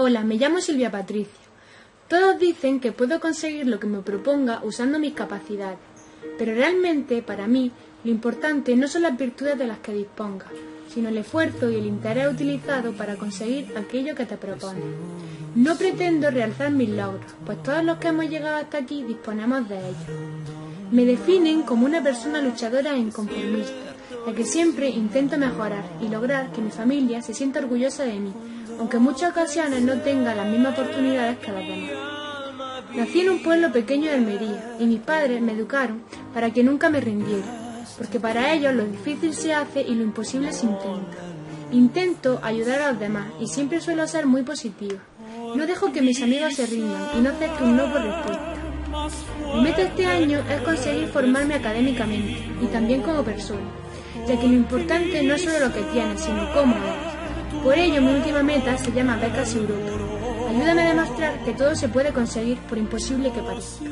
Hola, me llamo Silvia Patricio. Todos dicen que puedo conseguir lo que me proponga usando mis capacidades, pero realmente para mí lo importante no son las virtudes de las que disponga, sino el esfuerzo y el interés utilizado para conseguir aquello que te propones. No pretendo realzar mis logros, pues todos los que hemos llegado hasta aquí disponemos de ellos. Me definen como una persona luchadora e inconformista, la que siempre intento mejorar y lograr que mi familia se sienta orgullosa de mí, aunque en muchas ocasiones no tenga las mismas oportunidades que los demás. Nací en un pueblo pequeño de Almería y mis padres me educaron para que nunca me rindiera, porque para ellos lo difícil se hace y lo imposible se intenta. Intento ayudar a los demás y siempre suelo ser muy positiva. No dejo que mis amigos se rindan y no acepto un no por respuesta. Mi meta este año es conseguir formarme académicamente y también como persona, ya que lo importante no es solo lo que tienes, sino cómo eres. Por ello, mi última meta se llama Becas Europa. Ayúdame a demostrar que todo se puede conseguir por imposible que parezca.